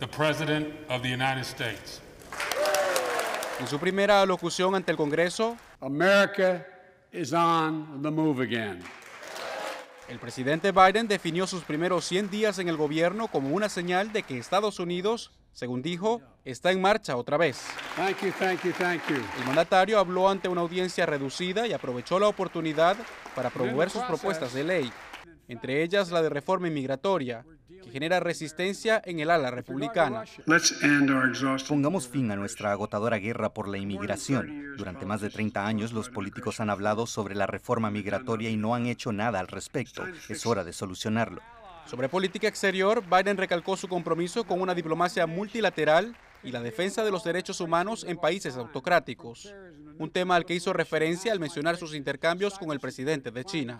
the President of the United States. En su primera alocución ante el Congreso, America is on the move again. el presidente Biden definió sus primeros 100 días en el gobierno como una señal de que Estados Unidos, según dijo, está en marcha otra vez. Thank you, thank you, thank you. El mandatario habló ante una audiencia reducida y aprovechó la oportunidad para promover sus propuestas de ley, entre ellas la de reforma inmigratoria, que genera resistencia en el ala republicana. Pongamos fin a nuestra agotadora guerra por la inmigración. Durante más de 30 años los políticos han hablado sobre la reforma migratoria y no han hecho nada al respecto. Es hora de solucionarlo. Sobre política exterior, Biden recalcó su compromiso con una diplomacia multilateral y la defensa de los derechos humanos en países autocráticos, un tema al que hizo referencia al mencionar sus intercambios con el presidente de China.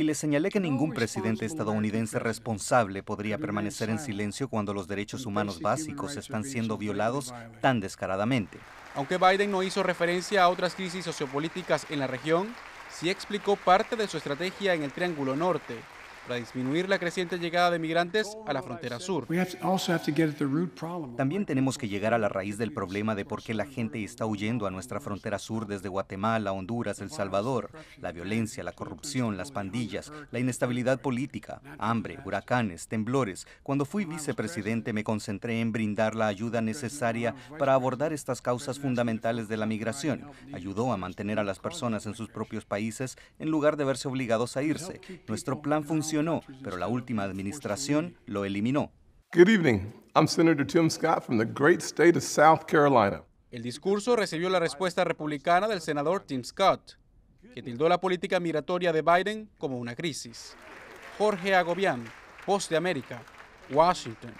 Y le señalé que ningún presidente estadounidense responsable podría permanecer en silencio cuando los derechos humanos básicos están siendo violados tan descaradamente. Aunque Biden no hizo referencia a otras crisis sociopolíticas en la región, sí explicó parte de su estrategia en el Triángulo Norte para disminuir la creciente llegada de migrantes a la frontera sur. we have to also have to get at the root problem. También tenemos que llegar a la raíz del problema de por qué la gente está huyendo a nuestra frontera sur desde Guatemala, Honduras, El Salvador. La violencia, la corrupción, las pandillas, la inestabilidad política, hambre, huracanes, temblores. Cuando fui vicepresidente me concentré en brindar la ayuda necesaria para abordar estas causas fundamentales de la migración. Ayudó a mantener a las personas en sus propios países en lugar de verse obligados a irse. Nuestro plan funcionó, pero la última administración lo eliminó. Good evening. I'm Senator Tim Scott from the great state of South Carolina. El discurso recibió la respuesta republicana del senador Tim Scott, que tildó la política migratoria de Biden como una crisis. Jorge Agobián, Voz de América, Washington.